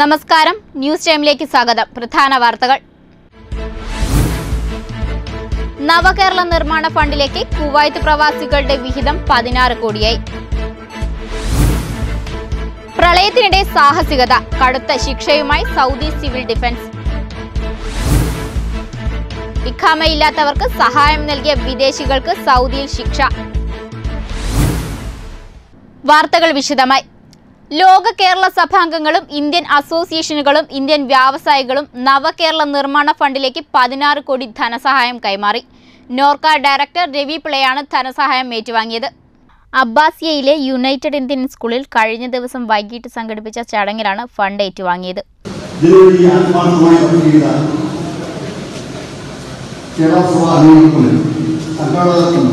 നമസ്കാരം. ന്യൂസ് ടൈമിലേക്ക് സ്വാഗതം. പ്രധാന വാർത്തകൾ. നവകേരള നിർമ്മാണ ഫണ്ടിലേക്ക് കുവൈത്ത് പ്രവാസികളുടെ വിഹിതം പതിനാറ് കോടിയായി. പ്രളയത്തിനിടെ സാഹസികത കടുത്ത ശിക്ഷയുമായി സൗദി സിവിൽ ഡിഫൻസ്. ഇഖാമയില്ലാത്തവർക്ക് സഹായം നൽകിയ വിദേശികൾക്ക് സൗദിയിൽ ശിക്ഷ. വാർത്തകൾ വിശദമായി. ലോക കേരള സഭാംഗങ്ങളും ഇന്ത്യൻ അസോസിയേഷനുകളും ഇന്ത്യൻ വ്യാവസായികളും നവകേരള നിർമ്മാണ ഫണ്ടിലേക്ക് പതിനാറ് കോടി ധനസഹായം കൈമാറി. നോർക്ക ഡയറക്ടർ രവി പിളയാണ് ധനസഹായം ഏറ്റുവാങ്ങിയത്. അബ്ബാസിയയിലെ യുണൈറ്റഡ് ഇന്ത്യൻ സ്കൂളിൽ കഴിഞ്ഞ ദിവസം വൈകിട്ട് സംഘടിപ്പിച്ച ചടങ്ങിലാണ് ഫണ്ട് ഏറ്റുവാങ്ങിയത്. ഇതിനുവേണ്ടി ആത്മാർത്ഥമായി വർക്ക് ചെയ്ത കേരള സഭ അംഗങ്ങൾക്കും സംഘാടകർക്കും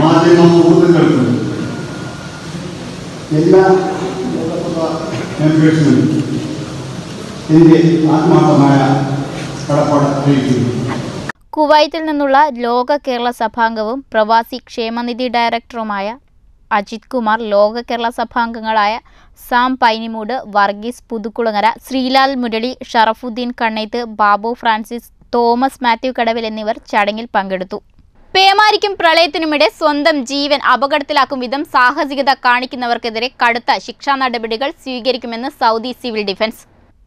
മാധ്യമ സുഹൃത്തുക്കൾക്കും എല്ലാ ലോകസഭ മെമ്പേഴ്സിനും എനിക്ക് ആത്മാർത്ഥമായ കടപ്പാട് അറിയിക്കുന്നു. കുവൈത്തിൽ നിന്നുള്ള ലോക കേരള സഭാംഗവും പ്രവാസി ക്ഷേമനിധി ഡയറക്ടറുമായ അജിത് കുമാർ ലോക കേരള സഭാംഗങ്ങളായ സാം പൈനിമൂട് വർഗീസ് പുതുക്കുളങ്ങര ശ്രീലാൽ മുരളി ഷറഫുദ്ദീൻ കണ്ണേത്ത് ബാബു ഫ്രാൻസിസ് തോമസ് മാത്യു കടവിൽ എന്നിവർ ചടങ്ങിൽ പങ്കെടുത്തു. പേമാരിക്കും പ്രളയത്തിനുമിടെ സ്വന്തം ജീവൻ അപകടത്തിലാക്കും വിധം സാഹസികത കാണിക്കുന്നവർക്കെതിരെ കടുത്ത ശിക്ഷാ നടപടികൾ സ്വീകരിക്കുമെന്ന് സൗദി സിവിൽ ഡിഫൻസ്.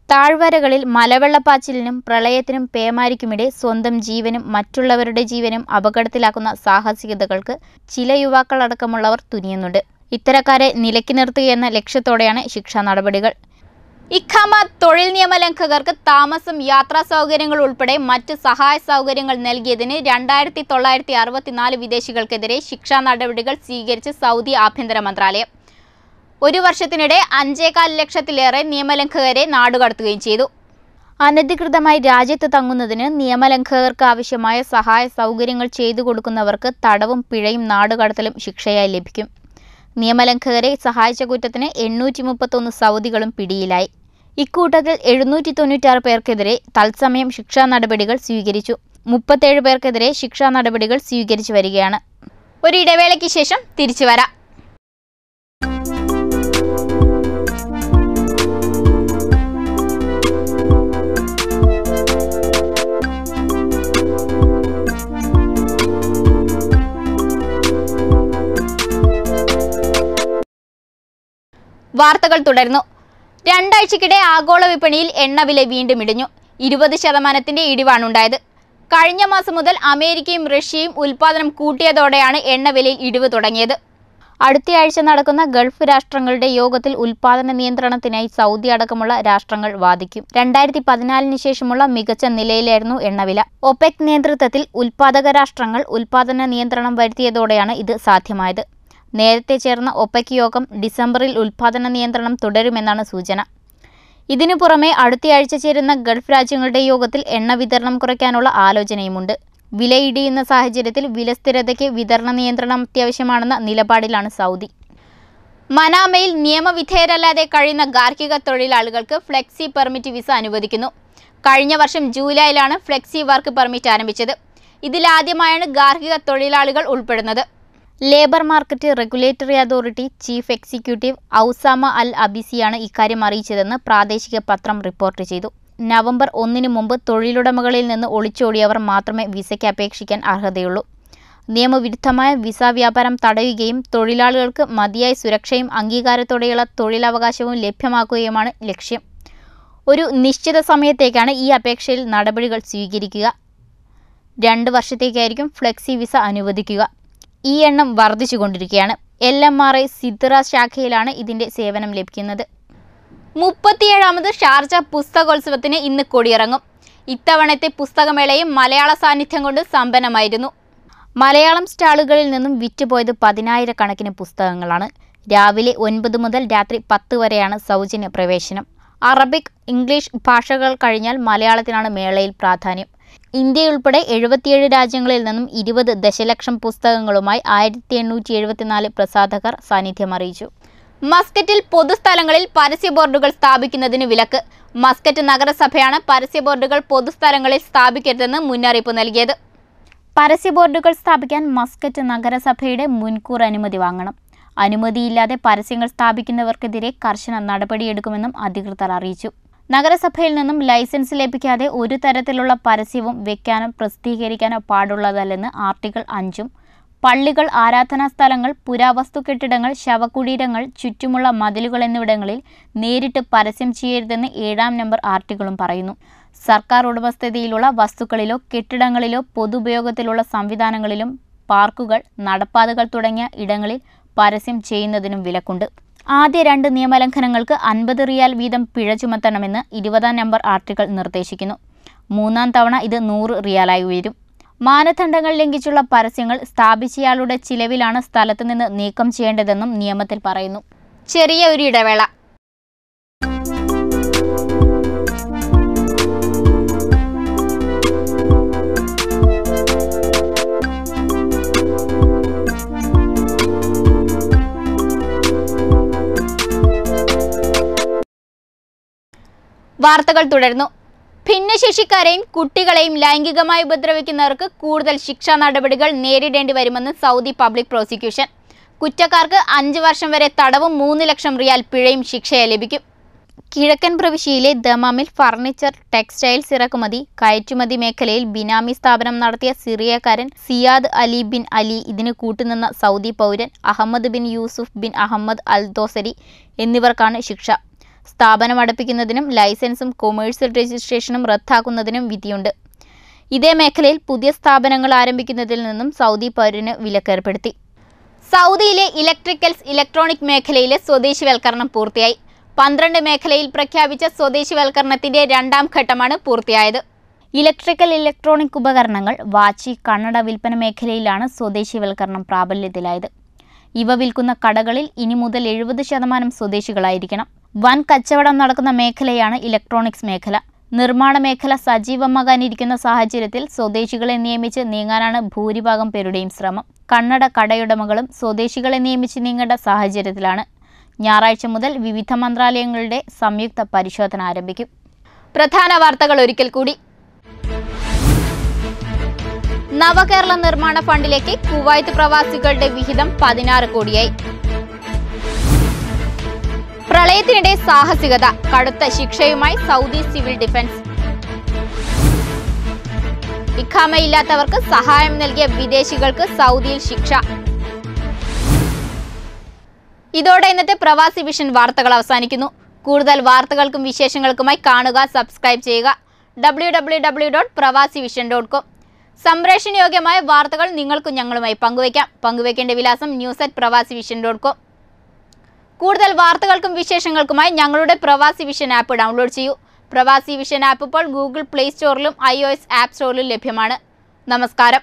താഴ്വരകളിൽ മലവെള്ളപ്പാച്ചിലിനും പ്രളയത്തിനും പേമാരിക്കുമിടെ സ്വന്തം ജീവനും മറ്റുള്ളവരുടെ ജീവനും അപകടത്തിലാക്കുന്ന സാഹസികതകൾക്ക് ചില യുവാക്കളടക്കമുള്ളവർ തുനിയുന്നുണ്ട്. ഇത്തരക്കാരെ നിലക്കി നിർത്തുകയെന്ന ലക്ഷ്യത്തോടെയാണ് ശിക്ഷാ നടപടികൾ. ഇഖാമ തൊഴിൽ നിയമലംഘകർക്ക് താമസം യാത്രാ സൗകര്യങ്ങൾ ഉൾപ്പെടെ മറ്റ് സഹായ സൗകര്യങ്ങൾ നൽകിയതിന് രണ്ടായിരത്തി തൊള്ളായിരത്തി അറുപത്തിനാല് വിദേശികൾക്കെതിരെ ശിക്ഷാ നടപടികൾ സ്വീകരിച്ച് സൗദി ആഭ്യന്തര മന്ത്രാലയം. ഒരു വർഷത്തിനിടെ അഞ്ചേകാൽ ലക്ഷത്തിലേറെ നിയമലംഘകരെ നാടുകടത്തുകയും ചെയ്തു. അനധികൃതമായി രാജ്യത്ത് തങ്ങുന്നതിന് നിയമലംഘകർക്ക് ആവശ്യമായ സഹായ സൗകര്യങ്ങൾ ചെയ്തു കൊടുക്കുന്നവർക്ക് തടവും പിഴയും നാടുകടത്തലും ശിക്ഷയായി ലഭിക്കും. നിയമലംഘകരെ സഹായിച്ച കുറ്റത്തിന് എണ്ണൂറ്റി മുപ്പത്തൊന്ന് സൗദികളും പിടിയിലായി. ഇക്കൂട്ടത്തിൽ എഴുന്നൂറ്റി തൊണ്ണൂറ്റാറ് പേർക്കെതിരെ തത്സമയം ശിക്ഷാ നടപടികൾ സ്വീകരിച്ചു. മുപ്പത്തേഴ് പേർക്കെതിരെ ശിക്ഷാ നടപടികൾ സ്വീകരിച്ചു വരികയാണ്. ഒരു ഇടവേളയ്ക്ക് ശേഷം തിരിച്ചു വരാം. വാർത്തകൾ തുടരുന്നു. രണ്ടാഴ്ചക്കിടെ ആഗോള വിപണിയിൽ എണ്ണവില വീണ്ടും ഇടിഞ്ഞു. ഇരുപത് ശതമാനത്തിന്റെ ഇടിവാണുണ്ടായത് കഴിഞ്ഞ മാസം മുതൽ അമേരിക്കയും റഷ്യയും ഉൽപാദനം കൂട്ടിയതോടെയാണ് എണ്ണവിലയിൽ ഇടിവ് തുടങ്ങിയത്. അടുത്തയാഴ്ച നടക്കുന്ന ഗൾഫ് രാഷ്ട്രങ്ങളുടെ യോഗത്തിൽ ഉൽപാദന നിയന്ത്രണത്തിനായി സൗദി അടക്കമുള്ള രാഷ്ട്രങ്ങൾ വാദിക്കും. രണ്ടായിരത്തി പതിനാലിന് ശേഷമുള്ള മികച്ച നിലയിലായിരുന്നു എണ്ണവില ഒപെക് നേതൃത്വത്തിൽ ഉൽപാദക രാഷ്ട്രങ്ങൾ ഉൽപാദന നിയന്ത്രണം വരുത്തിയതോടെയാണ് ഇത് സാധ്യമായത്. നേരത്തെ ചേർന്ന ഒപ്പയ്ക്ക് യോഗം ഡിസംബറിൽ ഉൽപാദന നിയന്ത്രണം തുടരുമെന്നാണ് സൂചന. ഇതിനു പുറമെ അടുത്തയാഴ്ച ചേരുന്ന ഗൾഫ് രാജ്യങ്ങളുടെ യോഗത്തിൽ എണ്ണ വിതരണം കുറയ്ക്കാനുള്ള ആലോചനയുമുണ്ട്. വിലയിടിയുന്ന സാഹചര്യത്തിൽ വില സ്ഥിരതയ്ക്ക് വിതരണ നിയന്ത്രണം അത്യാവശ്യമാണെന്ന നിലപാടിലാണ് സൗദി. മനാമയിൽ നിയമവിധേയരല്ലാതെ കഴിയുന്ന ഗാർഹിക തൊഴിലാളികൾക്ക് ഫ്ലെക്സി പെർമിറ്റ് വിസ അനുവദിക്കുന്നു. കഴിഞ്ഞ വർഷം ജൂലൈയിലാണ് ഫ്ലെക്സി വർക്ക് പെർമിറ്റ് ആരംഭിച്ചത്. ഇതിലാദ്യമായാണ് ഗാർഹിക തൊഴിലാളികൾ ഉൾപ്പെടുന്നത്. Labour market regulatory authority chief executive Osama Al അബിസിയാണ് ഇക്കാര്യം അറിയിച്ചതെന്ന് പ്രാദേശിക പത്രം റിപ്പോർട്ട് ചെയ്തു. നവംബർ ഒന്നിന് മുമ്പ് തൊഴിലുടമകളിൽ നിന്ന് ഒളിച്ചോടിയവർ മാത്രമേ വിസയ്ക്ക് അപേക്ഷിക്കാൻ അർഹതയുള്ളൂ. നിയമവിരുദ്ധമായ വിസ വ്യാപാരം തടയുകയും തൊഴിലാളികൾക്ക് മതിയായ സുരക്ഷയും അംഗീകാരത്തോടെയുള്ള തൊഴിലവകാശവും ലഭ്യമാക്കുകയുമാണ് ലക്ഷ്യം. ഒരു നിശ്ചിത സമയത്തേക്കാണ് ഈ അപേക്ഷയിൽ നടപടികൾ സ്വീകരിക്കുക. രണ്ട് വർഷത്തേക്കായിരിക്കും ഫ്ലെക്സി വിസ അനുവദിക്കുക. ഈ എണ്ണം വർദ്ധിച്ചുകൊണ്ടിരിക്കുകയാണ് L M R I Sitra ശാഖയിലാണ് ഇതിന്റെ സേവനം ലഭിക്കുന്നത്. മുപ്പത്തിയേഴാമത് ഷാർജ പുസ്തകോത്സവത്തിന് ഇന്ന് കൊടിയിറങ്ങും. ഇത്തവണത്തെ പുസ്തകമേളയും മലയാള സാന്നിധ്യം കൊണ്ട് സമ്പന്നമായിരുന്നു. മലയാളം സ്റ്റാളുകളിൽ നിന്നും വിറ്റുപോയത് പതിനായിരക്കണക്കിന് പുസ്തകങ്ങളാണ്. രാവിലെ ഒൻപത് മുതൽ രാത്രി പത്ത് വരെയാണ് സൗജന്യ പ്രവേശനം. അറബിക് ഇംഗ്ലീഷ് ഭാഷകൾ കഴിഞ്ഞാൽ മലയാളത്തിനാണ് മേളയിൽ പ്രാധാന്യം. ഇന്ത്യയുൾപ്പെടെ എഴുപത്തിയേഴ് രാജ്യങ്ങളിൽ നിന്നും ഇരുപത് ദശലക്ഷം പുസ്തകങ്ങളുമായി ആയിരത്തി എണ്ണൂറ്റി എഴുപത്തിനാല് പ്രസാധകർ സാന്നിധ്യം അറിയിച്ചു. മസ്കറ്റിൽ പൊതുസ്ഥലങ്ങളിൽ പരസ്യ ബോർഡുകൾ സ്ഥാപിക്കുന്നതിന് വിലക്ക്. മസ്കറ്റ് നഗരസഭയാണ് പരസ്യ ബോർഡുകൾ പൊതുസ്ഥലങ്ങളിൽ സ്ഥാപിക്കരുതെന്ന് മുന്നറിയിപ്പ് നൽകിയത്. പരസ്യ ബോർഡുകൾ സ്ഥാപിക്കാൻ മസ്കറ്റ് നഗരസഭയുടെ മുൻകൂർ അനുമതി വാങ്ങണം. അനുമതിയില്ലാതെ പരസ്യങ്ങൾ സ്ഥാപിക്കുന്നവർക്കെതിരെ കർശന നടപടിയെടുക്കുമെന്നും അധികൃതർ അറിയിച്ചു. നഗരസഭയിൽ നിന്നും ലൈസൻസ് ലഭിക്കാതെ ഒരു തരത്തിലുള്ള പരസ്യവും വെക്കാനോ പ്രസിദ്ധീകരിക്കാനോ പാടുള്ളതല്ലെന്ന് ആർട്ടിക്കിൾ അഞ്ചും. പള്ളികൾ ആരാധനാ സ്ഥലങ്ങൾ പുരാവസ്തു കെട്ടിടങ്ങൾ ശവകുടീരങ്ങൾ ചുറ്റുമുള്ള മതിലുകൾ എന്നിവിടങ്ങളിൽ നേരിട്ട് പരസ്യം ചെയ്യരുതെന്ന് ഏഴാം നമ്പർ ആർട്ടിക്കിളും പറയുന്നു. സർക്കാർ ഉടമസ്ഥതയിലുള്ള വസ്തുക്കളിലോ കെട്ടിടങ്ങളിലോ പൊതുപയോഗത്തിലുള്ള സംവിധാനങ്ങളിലും പാർക്കുകൾ നടപ്പാതകൾ തുടങ്ങിയ ഇടങ്ങളിൽ പരസ്യം ചെയ്യുന്നതിനും വിലക്കുണ്ട്. ആദ്യ രണ്ട് നിയമലംഘനങ്ങൾക്ക് അൻപത് റിയാൽ വീതം പിഴ ചുമത്തണമെന്ന് ഇരുപതാം നമ്പർ ആർട്ടിക്കിൾ നിർദ്ദേശിക്കുന്നു. മൂന്നാം തവണ ഇത് നൂറ് റിയാലായി ഉയരും. മാനദണ്ഡങ്ങൾ ലംഘിച്ചുള്ള പരസ്യങ്ങൾ സ്ഥാപിച്ചയാളുടെ ചിലവിലാണ് സ്ഥലത്തുനിന്ന് നീക്കം ചെയ്യേണ്ടതെന്നും നിയമത്തിൽ പറയുന്നു. ചെറിയ ഒരു ഇടവേള. വാർത്തകൾ തുടരുന്നു. ഭിന്നശേഷിക്കാരെയും കുട്ടികളെയും ലൈംഗികമായി ഉപദ്രവിക്കുന്നവർക്ക് കൂടുതൽ ശിക്ഷാ നടപടികൾ നേരിടേണ്ടി വരുമെന്ന് സൗദി പബ്ലിക് പ്രോസിക്യൂഷൻ. കുറ്റക്കാർക്ക് അഞ്ച് വർഷം വരെ തടവും മൂന്ന് ലക്ഷം റിയാൽ പിഴയും ശിക്ഷയെ ലഭിക്കും. കിഴക്കൻ പ്രവിശ്യയിലെ ദമാമിൽ ഫർണിച്ചർ ടെക്സ്റ്റൈൽസ് ഇറക്കുമതി കയറ്റുമതി മേഖലയിൽ ബിനാമി സ്ഥാപനം നടത്തിയ സിറിയക്കാരൻ സിയാദ് അലി ബിൻ അലി ഇതിന് കൂട്ടുനിന്ന സൗദി പൗരൻ Ahmed bin Yusuf bin Ahmed Al Dosari എന്നിവർക്കാണ് ശിക്ഷ. സ്ഥാപനം അടപ്പിക്കുന്നതിനും ലൈസൻസും കൊമേഴ്സ്യൽ രജിസ്ട്രേഷനും റദ്ദാക്കുന്നതിനും വിധിയുണ്ട്. ഇതേ മേഖലയിൽ പുതിയ സ്ഥാപനങ്ങൾ ആരംഭിക്കുന്നതിൽ നിന്നും സൗദി പൗരന് വിലക്കേർപ്പെടുത്തി. സൗദിയിലെ ഇലക്ട്രിക്കൽസ് ഇലക്ട്രോണിക് മേഖലയിലെ സ്വദേശിവൽക്കരണം പൂർത്തിയായി. പന്ത്രണ്ട് മേഖലയിൽ പ്രഖ്യാപിച്ച സ്വദേശിവൽക്കരണത്തിന്റെ രണ്ടാം ഘട്ടമാണ് പൂർത്തിയായത്. ഇലക്ട്രിക്കൽ ഇലക്ട്രോണിക് ഉപകരണങ്ങൾ വാച്ചി കണ്ണട വിൽപ്പന മേഖലയിലാണ് സ്വദേശിവൽക്കരണം പ്രാബല്യത്തിലായത്. ഇവ വിൽക്കുന്ന കടകളിൽ ഇനി മുതൽ എഴുപത് ശതമാനം സ്വദേശികളായിരിക്കണം. വൻ കച്ചവടം നടക്കുന്ന മേഖലയാണ് ഇലക്ട്രോണിക്സ് മേഖല. നിർമ്മാണ മേഖല സജീവമാകാനിരിക്കുന്ന സാഹചര്യത്തിൽ സ്വദേശികളെ നിയമിച്ച് നീങ്ങാനാണ് ഭൂരിഭാഗം പേരുടെയും ശ്രമം. കണ്ണട കടയുടമകളും സ്വദേശികളെ നിയമിച്ച് നീങ്ങേണ്ട സാഹചര്യത്തിലാണ്. ഞായറാഴ്ച മുതൽ വിവിധ മന്ത്രാലയങ്ങളുടെ സംയുക്ത പരിശോധന ആരംഭിക്കും. പ്രധാന വാർത്തകൾ ഒരിക്കൽ കൂടി. നവകേരള നിർമ്മാണ ഫണ്ടിലേക്ക് കുവൈത്ത് പ്രവാസികളുടെ വിഹിതം പതിനാറ് കോടിയായി. പ്രളയത്തിനിടെ സാഹസികത കടുത്ത ശിക്ഷയുമായി സൗദി സിവിൽ ഡിഫൻസ്. ഇഖാമയില്ലാത്തവർക്ക് സഹായം നൽകിയ വിദേശികൾക്ക് സൗദിയിൽ ശിക്ഷ. ഇതോടെ ഇന്നത്തെ പ്രവാസി വിഷൻ വാർത്തകൾ അവസാനിക്കുന്നു. കൂടുതൽ വാർത്തകൾക്കും വിശേഷങ്ങൾക്കുമായി കാണുക സബ്സ്ക്രൈബ് ചെയ്യുക. W W W dot Pravasi Vision dot com സംപ്രേഷണ യോഗ്യമായ വാർത്തകൾ നിങ്ങൾക്കും ഞങ്ങളുമായി പങ്കുവയ്ക്കാം. പങ്കുവയ്ക്കേണ്ട വിലാസം news at Pravasi Vision dot com കൂടുതൽ വാർത്തകൾക്കും വിശേഷങ്ങൾക്കുമായി ഞങ്ങളുടെ പ്രവാസി വിഷൻ ആപ്പ് ഡൗൺലോഡ് ചെയ്യൂ. പ്രവാസി വിഷൻ ആപ്പ് ഇപ്പോൾ ഗൂഗിൾ പ്ലേ സ്റ്റോറിലും ഐ ആപ്പ് സ്റ്റോറിലും ലഭ്യമാണ്. നമസ്കാരം.